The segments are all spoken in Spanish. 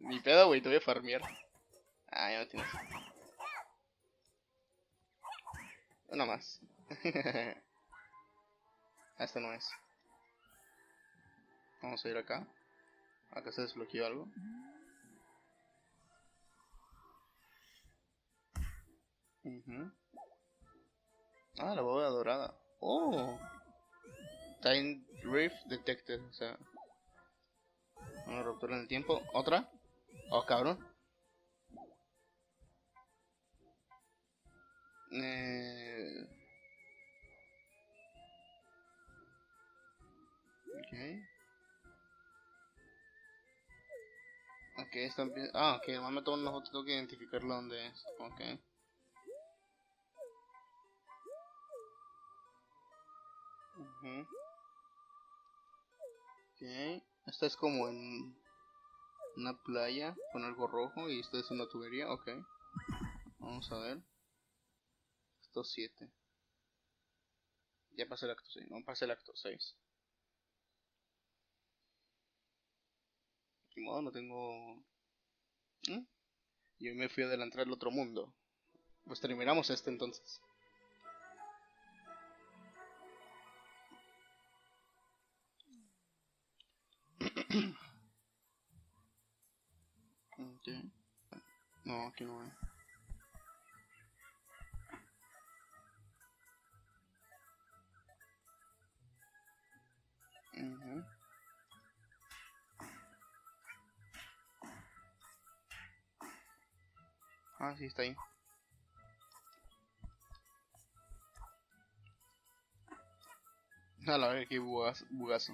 Ni, pedo, güey, te voy a farmear. Ah, ya no tienes. Una más. Esta no es. Vamos a ir acá. Acá se desbloqueó algo. Ah, la bóveda dorada. Oh. Time Rift Detected. O sea. Una ruptura en el tiempo. ¿Otra? Oh, cabrón. Eh... Ok. Ok, está empie- Ah, ok, nomás me tomo una foto, tengo que identificarlo dónde es. Ok. Ujú. Ok, esta es como en una playa con algo rojo y esta es una tubería, ok. Vamos a ver. Estos 7. Ya pasé el acto 6, no pasé el acto 6. Ni modo, no tengo... ¿Mm? Yo me fui a adelantar al otro mundo. Pues terminamos este entonces. Ok. No, aquí no hay. Ujú. Ah, sí, está ahí. A la vez, bugas- bugazo.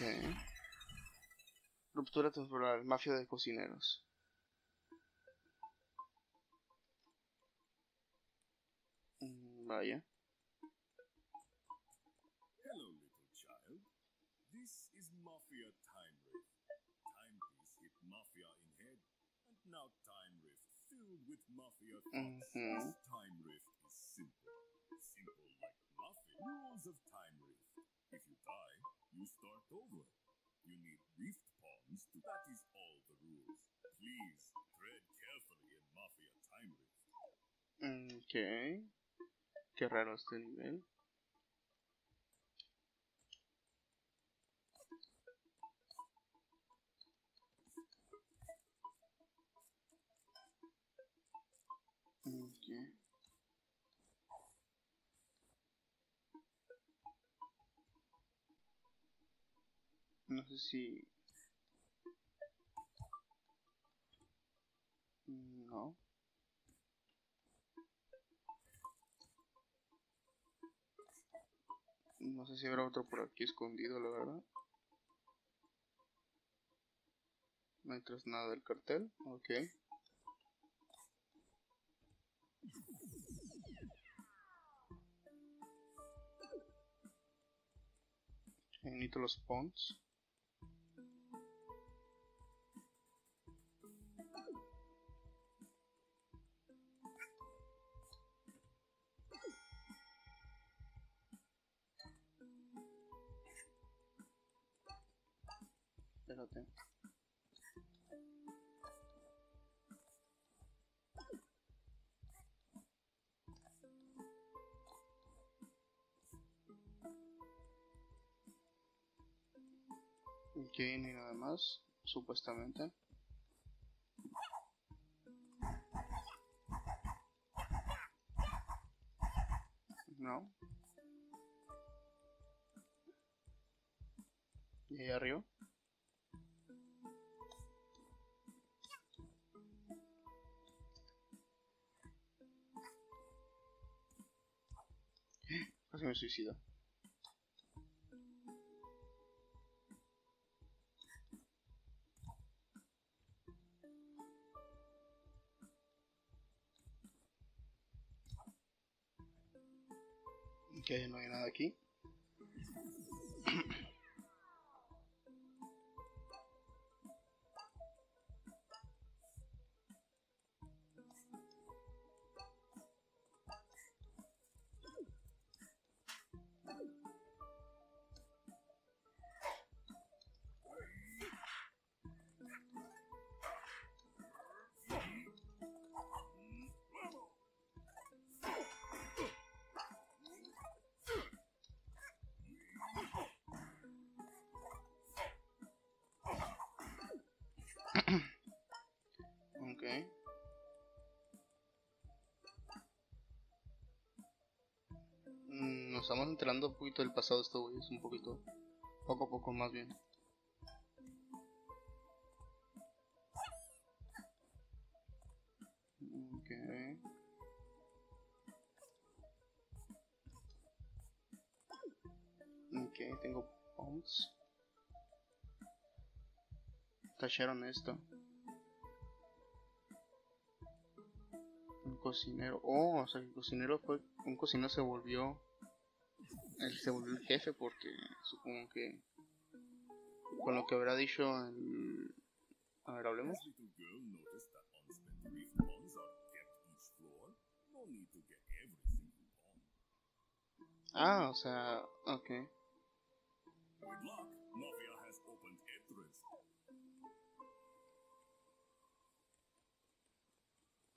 Ok. Ruptura temporal, mafia de cocineros. Mm, Vaya. Hello, little child. This is Mafia Time Rift. Timepiece hit Mafia in head, and now Time Rift filled with Mafia thoughts. Mhm. This Time Rift is simple. Simple like Mafia. Rules of Time Rift. If you you over. You need rift pawns to... That is all the rules. Please, tread carefully in Mafia Time Rift. Ok. Qué raro este nivel. No sé si... No. No sé si habrá otro por aquí escondido, la verdad. No hay tras nada del cartel. Ok. Necesito los pawns. Espérate. Ok, ni nada más, supuestamente. No. Y ahí arriba. Me suicido. No hay nada aquí. Estamos enterando un poquito del pasado de estos güeyes, un poquito, poco a poco más bien. Ok. Ok, tengo bombs. Tacharon esto. Un cocinero. Oh, o sea, el cocinero fue. Un cocinero se volvió. Él se el jefe porque supongo que. Con lo que habrá dicho el. A ver, hablemos. Ah, o sea, ok. With luck, Mafia has opened entrance.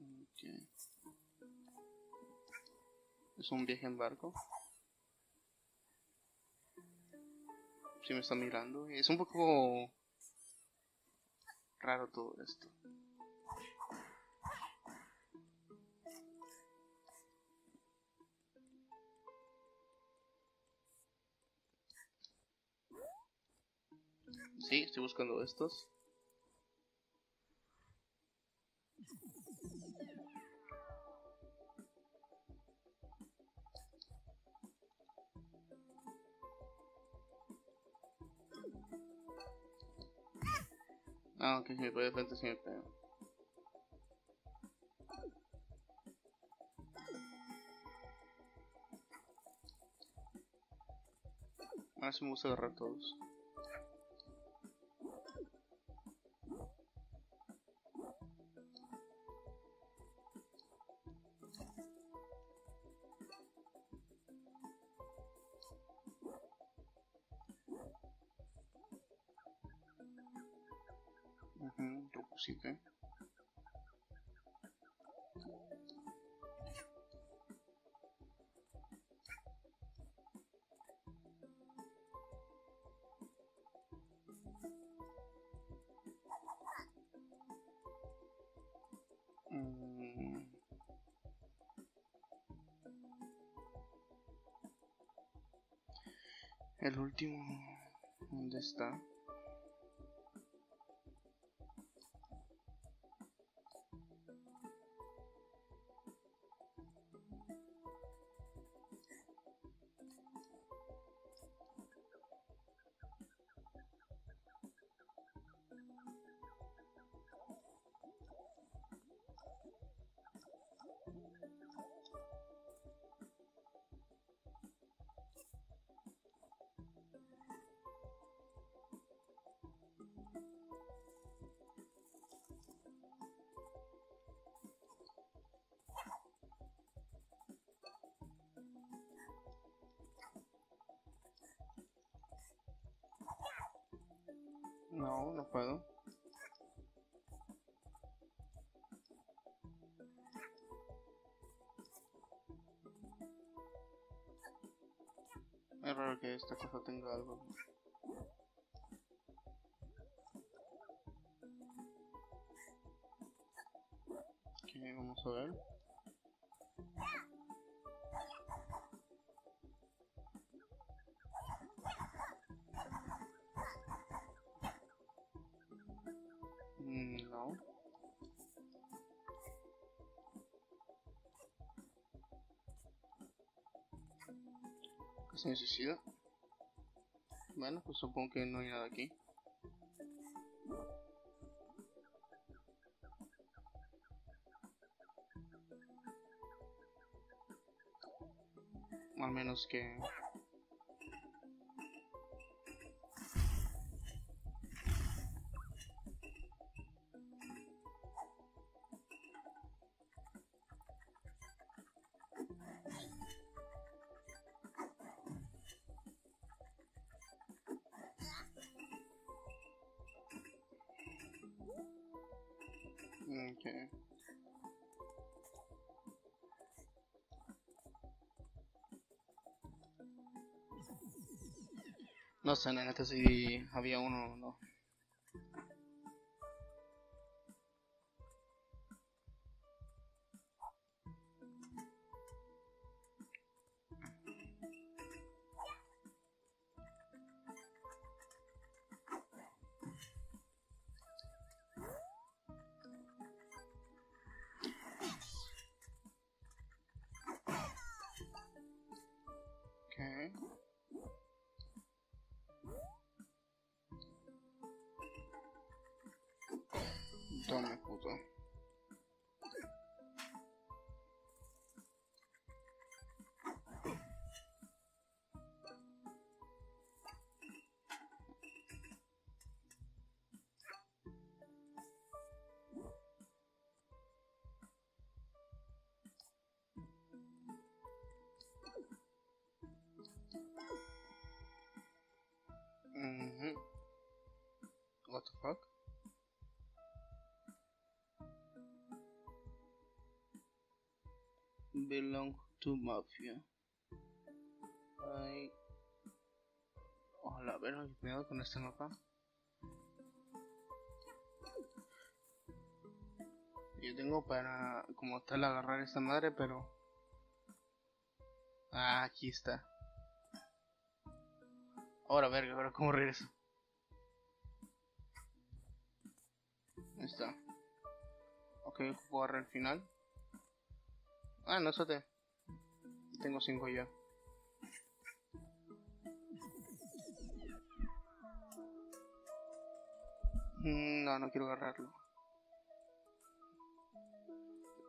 Ok. Es un viaje en barco. Sí me está mirando. Es un poco raro todo esto. Sí, estoy buscando estos. Ah, ok, me pego de frente, si me pego. Ahora sí me gusta agarrar todos. Lo pusiste. Mm. El último, ¿dónde está? No, no puedo. Es raro que esta cosa tenga algo. ¿Se necesita? Bueno, pues supongo que no hay nada aquí. Al menos que... No sé, neta si había uno o no. Belong to mafia. Ay. Hola, a ver, cuidado con este mapa. Yo tengo para como tal agarrar esta madre, pero... Ah, aquí está. Ahora, verga, ahora cómo regreso. Ahí está. Ok, puedo agarrar el final. Ah, no, eso te. Tengo 5 ya. Mm, No, no quiero agarrarlo.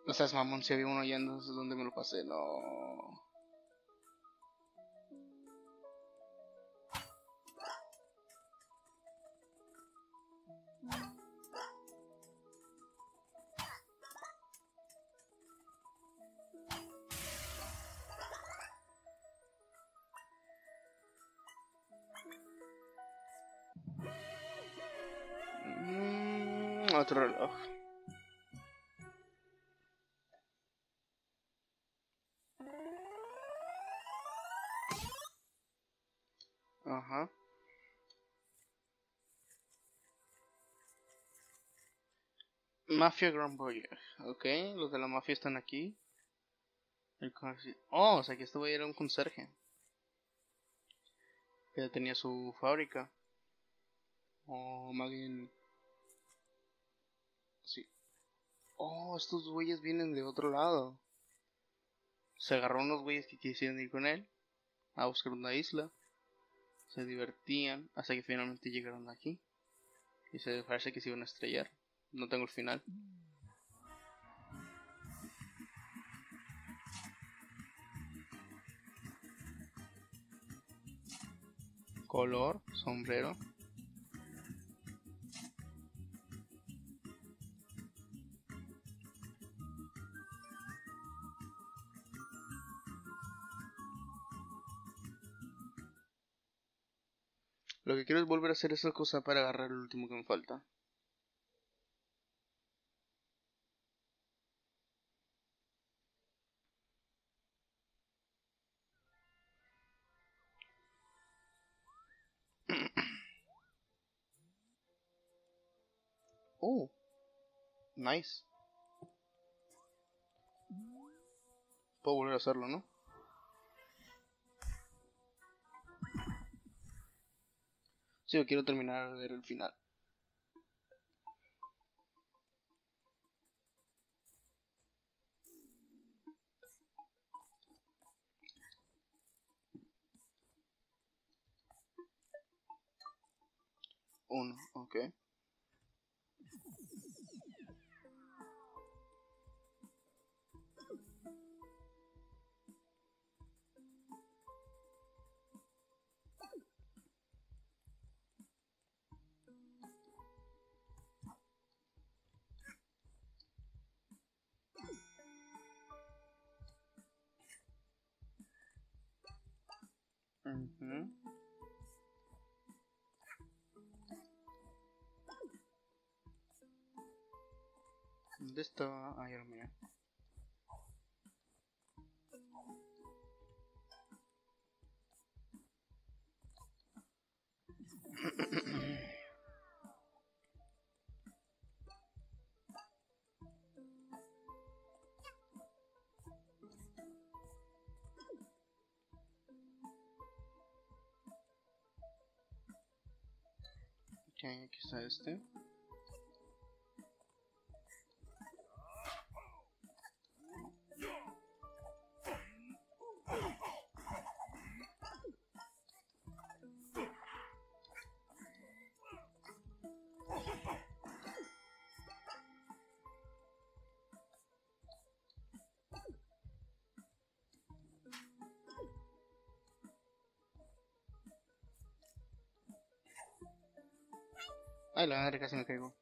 O sea, es mamón, si había uno ya, entonces ¿dónde me lo pasé? No. Otro reloj. Ajá. Mafia Grand Boyer. Ok, los de la mafia están aquí. El Oh, o sea que este güey era un conserje. Que tenía su fábrica. Oh, más. Oh, estos güeyes vienen de otro lado. Se agarró unos güeyes que quisieron ir con él a buscar una isla. Se divertían hasta que finalmente llegaron aquí. Y se parece que se iban a estrellar. No tengo el final. Color, sombrero. Que quiero volver a hacer esa cosa para agarrar el último que me falta. Oh, nice. Puedo volver a hacerlo, ¿no? Sí, yo quiero terminar de ver el final. Uno, ok. ¿Dónde estaba? Ah, ya lo miré. Ok, aquí está este. Ay, la madre casi me caigo.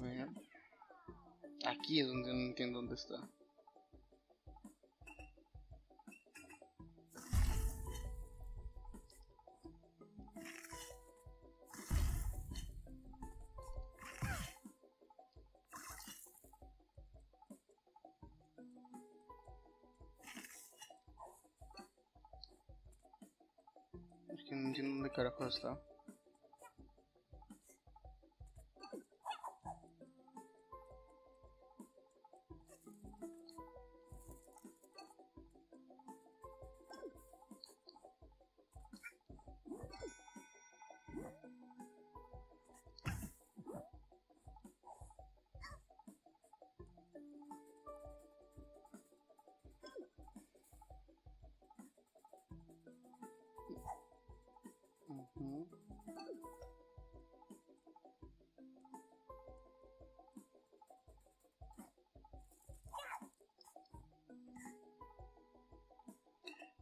Ver. Aquí Aquí es donde no entiendo dónde está. Es que no entiendo dónde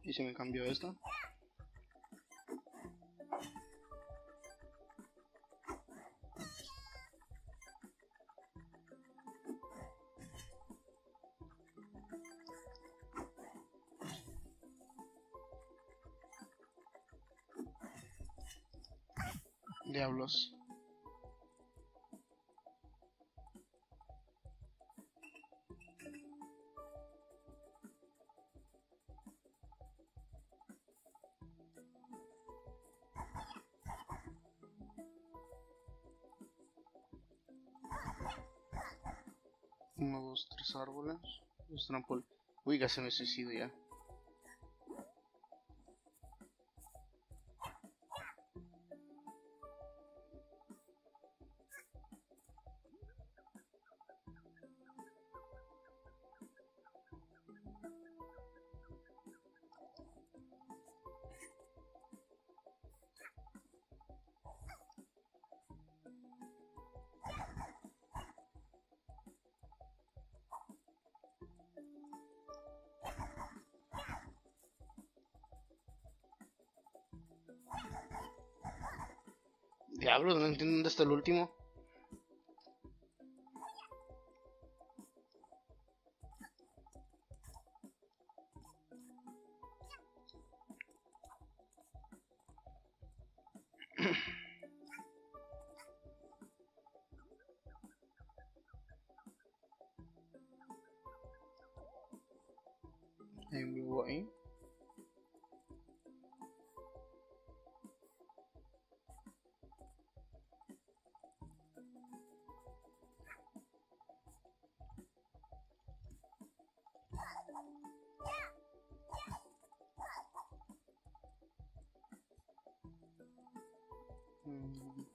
¿Y si me cambio esto? Diablos. Uno, dos, tres árboles. Dos trampoles. Uy, ya se me suicido ya. Diablos, no entiendo dónde está el último. Mm.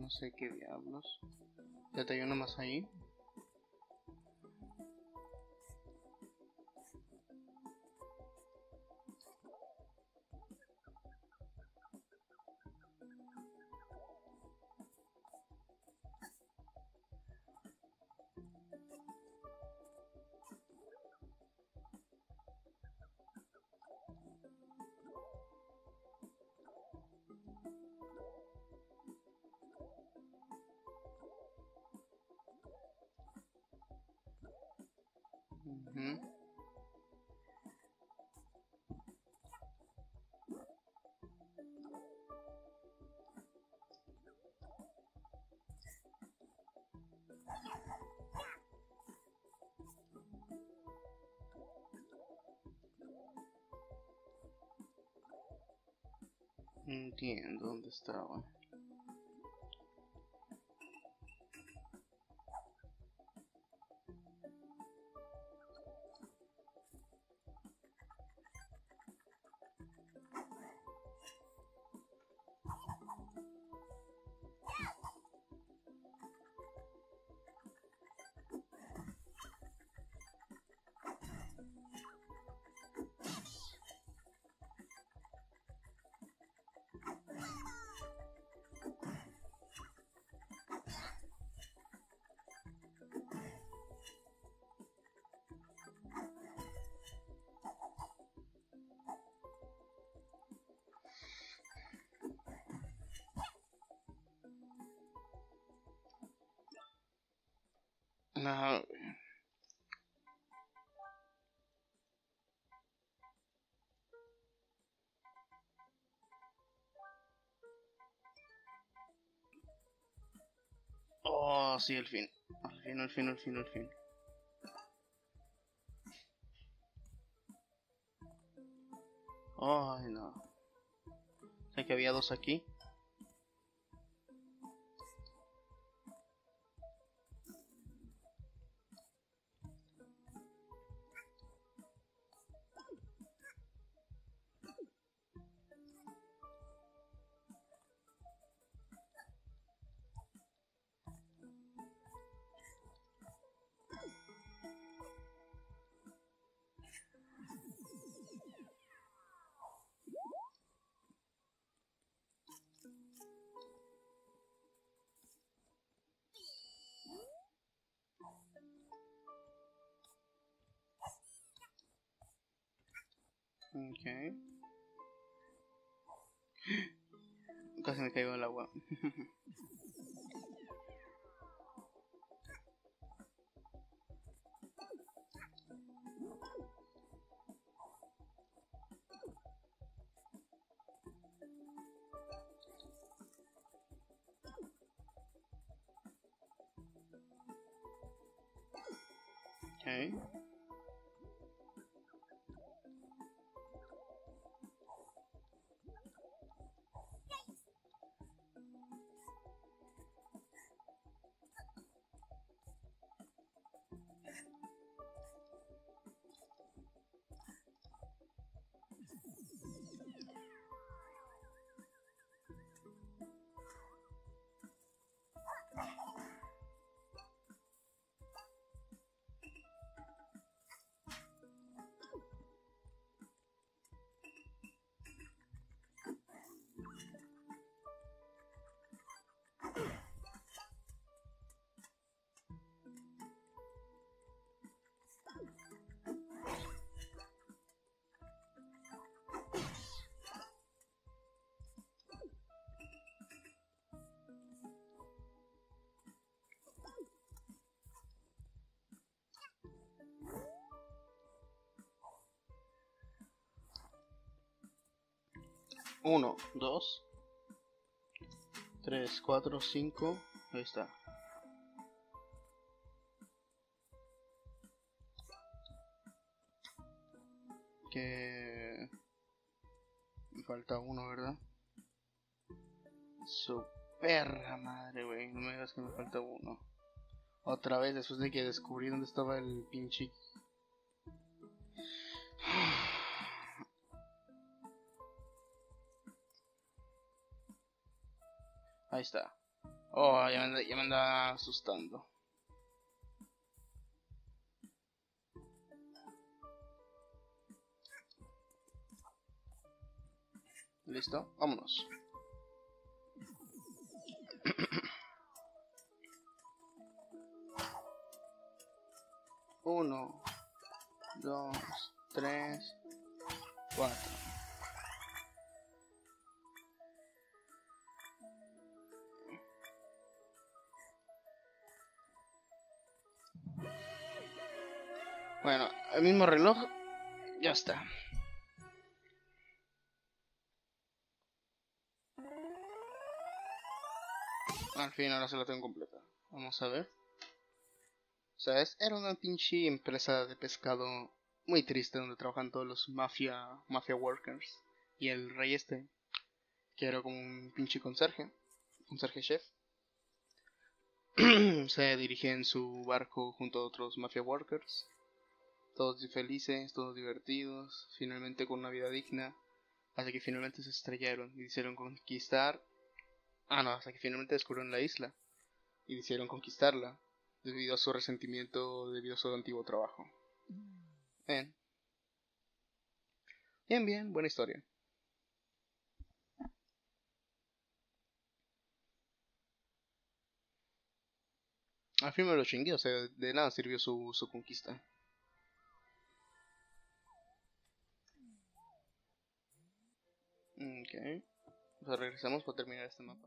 No sé qué diablos. Ya te hay uno más ahí. Entiendo dónde estaba. Oh, sí, el fin. Al fin, al fin, al fin, al fin. Ay, no. Sé que había dos aquí. Ok. Casi me caigo al agua. Okay. Uno, dos, tres, cuatro, cinco. Ahí está. Que me falta uno, ¿verdad? Su perra madre, güey. No me digas que me falta uno. Otra vez después de que descubrí dónde estaba el pinche Ahí está. Oh, ya me, anda, ya me anda asustando. Listo, vámonos. Uno, dos, tres, cuatro. El mismo reloj. Ya está. Al fin ahora se la tengo completa. Vamos a ver. O sea, es, era una pinche empresa de pescado muy triste donde trabajan todos los mafia, mafia workers. Y el rey este, que era como un pinche conserje, conserje chef. se dirige en su barco junto a otros mafia workers todos felices, todos divertidos, finalmente con una vida digna, hasta que finalmente se estrellaron y hicieron conquistar. Ah, no, hasta que finalmente descubrieron la isla y hicieron conquistarla debido a su resentimiento, debido a su antiguo trabajo. Bien. Bien, bien, buena historia. Al fin me lo chingué, o sea, de nada sirvió su, su conquista. Ok. Pues regresamos para terminar este mapa.